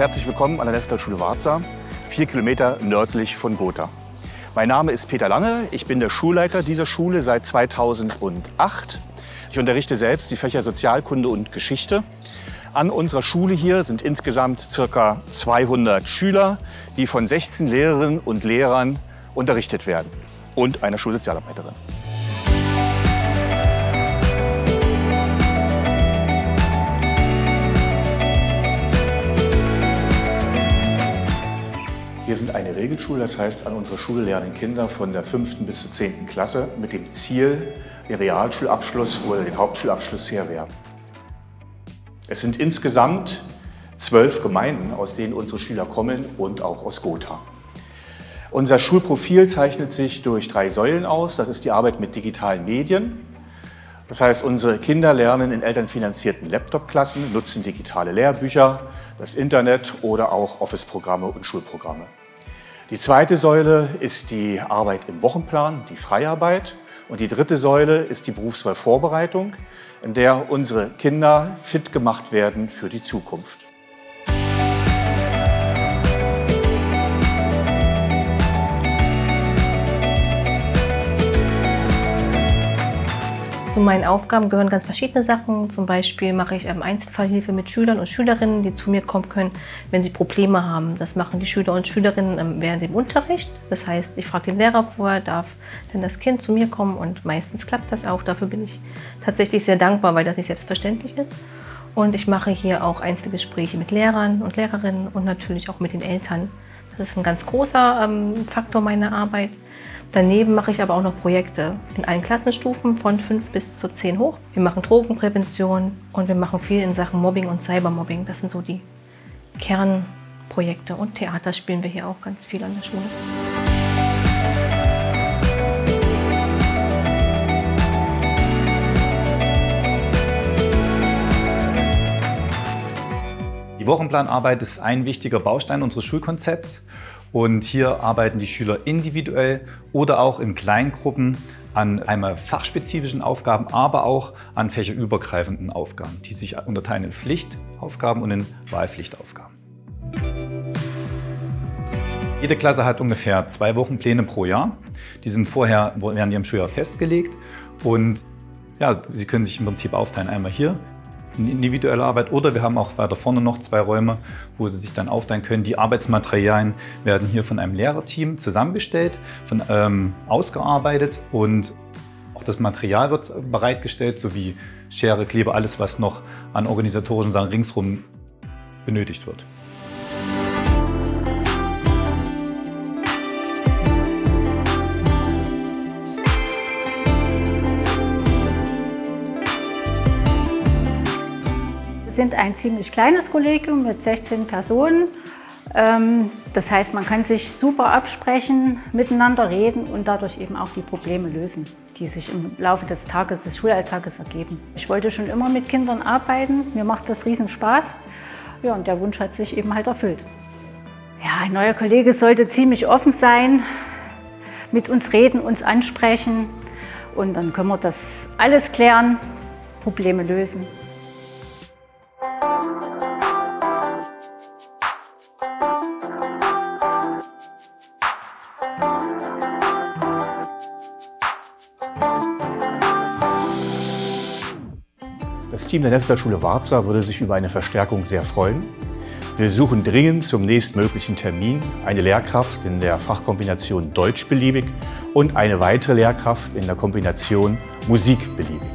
Herzlich willkommen an der Nestalschule Warza, vier Kilometer nördlich von Gotha. Mein Name ist Peter Lange, ich bin der Schulleiter dieser Schule seit 2008. Ich unterrichte selbst die Fächer Sozialkunde und Geschichte. An unserer Schule hier sind insgesamt ca. 200 Schüler, die von 16 Lehrerinnen und Lehrern unterrichtet werden und einer Schulsozialarbeiterin. Wir sind eine Regelschule, das heißt, an unserer Schule lernen Kinder von der 5. bis zur 10. Klasse mit dem Ziel, den Realschulabschluss oder den Hauptschulabschluss zu erwerben. Es sind insgesamt zwölf Gemeinden, aus denen unsere Schüler kommen und auch aus Gotha. Unser Schulprofil zeichnet sich durch drei Säulen aus. Das ist die Arbeit mit digitalen Medien. Das heißt, unsere Kinder lernen in elternfinanzierten Laptop-Klassen, nutzen digitale Lehrbücher, das Internet oder auch Office-Programme und Schulprogramme. Die zweite Säule ist die Arbeit im Wochenplan, die Freiarbeit. Und die dritte Säule ist die Berufswahlvorbereitung, in der unsere Kinder fit gemacht werden für die Zukunft. Zu meinen Aufgaben gehören ganz verschiedene Sachen. Zum Beispiel mache ich ähm, Einzelfallhilfe mit Schülern und Schülerinnen, die zu mir kommen können, wenn sie Probleme haben. Das machen die Schüler und Schülerinnen ähm, während dem Unterricht. Das heißt, ich frage den Lehrer vorher, darf denn das Kind zu mir kommen und meistens klappt das auch. Dafür bin ich tatsächlich sehr dankbar, weil das nicht selbstverständlich ist. Und ich mache hier auch Einzelgespräche mit Lehrern und Lehrerinnen und natürlich auch mit den Eltern. Das ist ein ganz großer ähm, Faktor meiner Arbeit. Daneben mache ich aber auch noch Projekte in allen Klassenstufen von 5 bis zu 10 hoch. Wir machen Drogenprävention und wir machen viel in Sachen Mobbing und Cybermobbing. Das sind so die Kernprojekte. Und Theater spielen wir hier auch ganz viel an der Schule. Die Wochenplanarbeit ist ein wichtiger Baustein unseres Schulkonzepts und hier arbeiten die Schüler individuell oder auch in Kleingruppen an einmal fachspezifischen Aufgaben, aber auch an fächerübergreifenden Aufgaben, die sich unterteilen in Pflichtaufgaben und in Wahlpflichtaufgaben. Jede Klasse hat ungefähr zwei Wochenpläne pro Jahr. Die sind vorher, werden die im Schuljahr festgelegt und ja, Sie können sich im Prinzip aufteilen. Einmal hier individuelle Arbeit oder wir haben auch weiter vorne noch zwei Räume, wo Sie sich dann aufteilen können. Die Arbeitsmaterialien werden hier von einem Lehrerteam zusammengestellt, von, ähm, ausgearbeitet und auch das Material wird bereitgestellt, sowie Schere, Kleber, alles was noch an organisatorischen Sachen ringsherum benötigt wird. Sind ein ziemlich kleines Kollegium mit 16 Personen. Ähm, das heißt, man kann sich super absprechen, miteinander reden und dadurch eben auch die Probleme lösen, die sich im Laufe des Tages, des Schulalltages ergeben. Ich wollte schon immer mit Kindern arbeiten, mir macht das riesen Spaß. Ja, und der Wunsch hat sich eben halt erfüllt. Ja, ein neuer Kollege sollte ziemlich offen sein, mit uns reden, uns ansprechen und dann können wir das alles klären, Probleme lösen. Das Team der Nestalschule Warza würde sich über eine Verstärkung sehr freuen. Wir suchen dringend zum nächstmöglichen Termin eine Lehrkraft in der Fachkombination Deutsch beliebig und eine weitere Lehrkraft in der Kombination Musik beliebig.